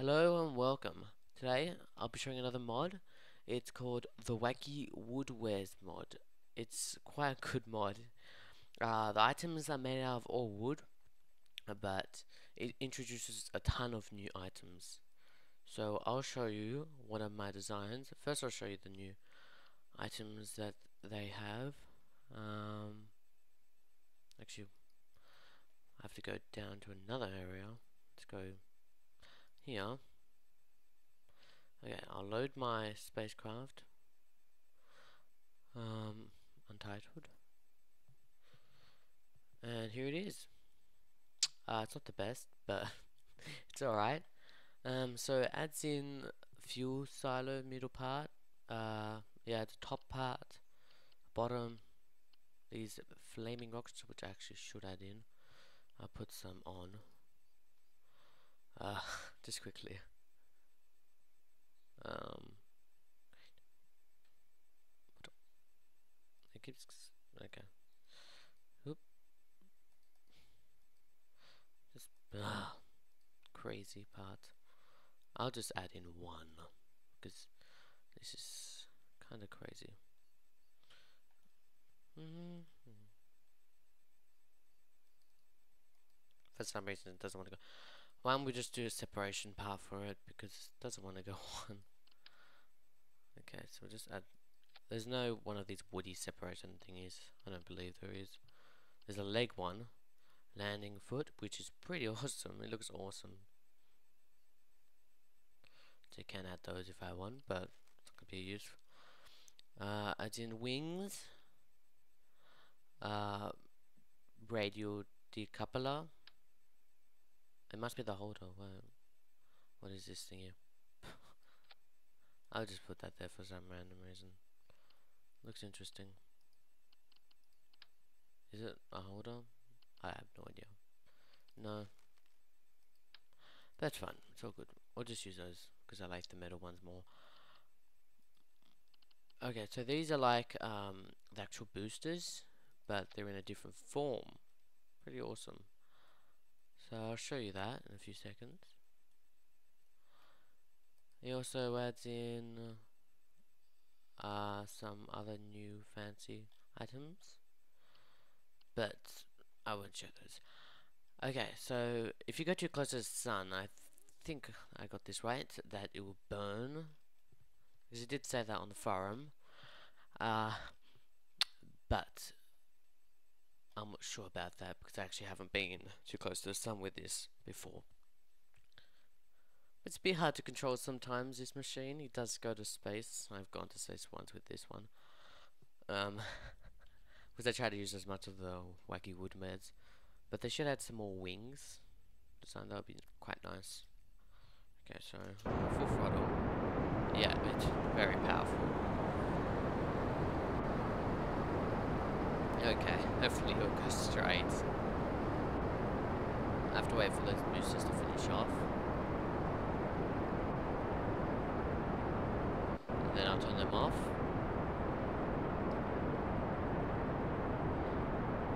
Hello and welcome. Today I'll be showing another mod. It's called the Wacky Woodwares mod. It's quite a good mod. Uh, the items are made out of all wood, but it introduces a ton of new items. So I'll show you one of my designs. First I'll show you the new items that they have. Um, actually, I have to go down to another area. Let's go here. Okay, I'll load my spacecraft. Um, untitled. And here it is. Uh, it's not the best, but it's alright. Um, so it adds in fuel silo middle part. Uh, yeah, the top part, bottom. These flaming rocks, which I actually should add in. I'll put some on. Uh, just quickly. Um, it keeps okay. Oop. Just uh, crazy part. I'll just add in one because this is kind of crazy. Mm -hmm. For some reason, it doesn't want to go. Why don't we just do a separation part for it because it doesn't want to go on. Okay, so we'll just add. There's no one of these woody separation thingies. I don't believe there is. There's a leg one, landing foot, which is pretty awesome. It looks awesome. So you can add those if I want, but it's gonna be useful. Uh, as in wings, uh, radial decoupler. It must be the holder. What, what is this thing here? I'll just put that there for some random reason. Looks interesting. Is it a holder? I have no idea. No. That's fine. It's all good. I'll just use those because I like the metal ones more. Okay, so these are like um, the actual boosters, but they're in a different form. Pretty awesome. So I'll show you that in a few seconds. He also adds in uh, some other new fancy items, but I won't show those. Okay, so if you go too close to the sun, I th think I got this right, that it will burn. Because it did say that on the forum. Uh, but I'm not sure about that because I actually haven't been too close to the sun with this before. It's a bit hard to control sometimes, this machine. It does go to space. I've gone to space once with this one. Um, because I try to use as much of the wacky wood meds. But they should add some more wings. Design that would be quite nice. Okay, so full throttle. Yeah, it's very powerful. Okay, it'll go straight. I have to wait for those boosters to finish off. And then I'll turn them off.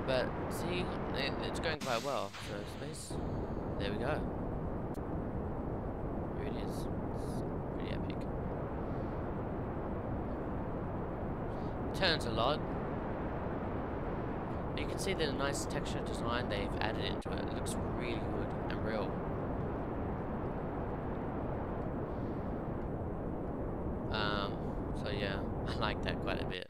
But see, it's going quite well. So space, there we go. Here it is. It's pretty epic. turns a lot. You can see the nice texture design they've added into it. It looks really good and real. Um, so yeah, I like that quite a bit.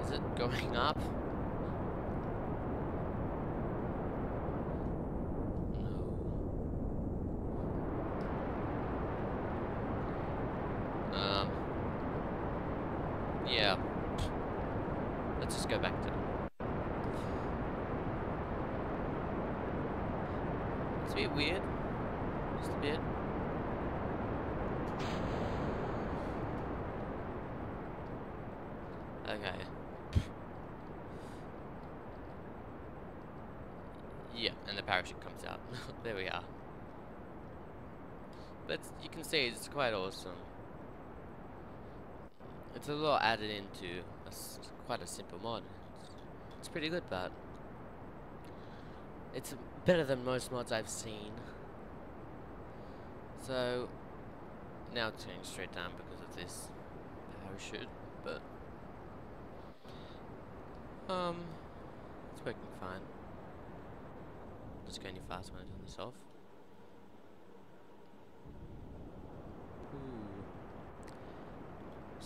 Is it going up? No. Um. Yeah. Let's just go back to... them. It's a bit weird. Just a bit. Okay. Yeah, and the parachute comes out. there we are. But you can see it's quite awesome. It's a lot added into a, quite a simple mod. It's, pretty good, but it's better than most mods I've seen. So now it's going straight down because of this parachute, but um, it's working fine. Doesn't go any faster when I turn this off.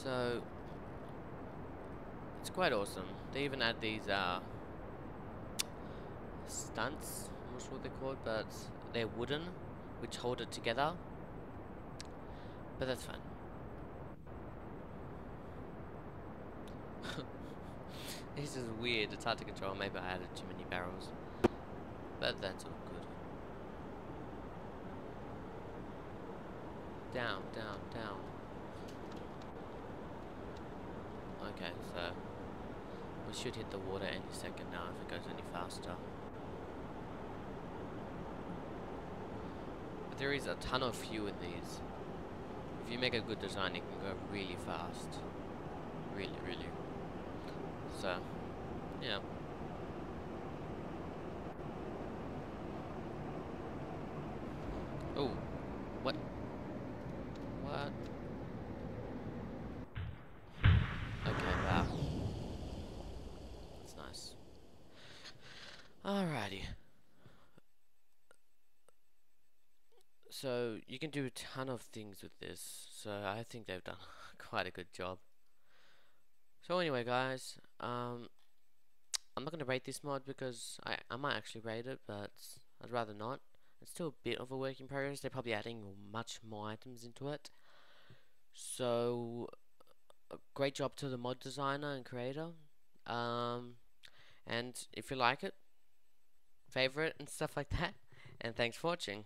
So it's quite awesome. They even add these uh struts. I'm not sure what they're called, but they're wooden, which hold it together. But that's fine. this is weird. It's hard to control. Maybe I added too many barrels. But that's all good. Down, down, down. Okay, so we should hit the water any second now if it goes any faster. But there is a ton of fuel in these. If you make a good design, it can go really fast. Really, really. So, yeah. Oh, what? What? Okay, wow. That's nice. Alrighty. So, you can do a ton of things with this, so I think they've done quite a good job. So anyway guys, um, I'm not going to rate this mod because I, I might actually rate it, but I'd rather not. It's still a bit of a work in progress. They're probably adding much more items into it. So, great job to the mod designer and creator. Um, and if you like it, favorite and stuff like that. And thanks for watching.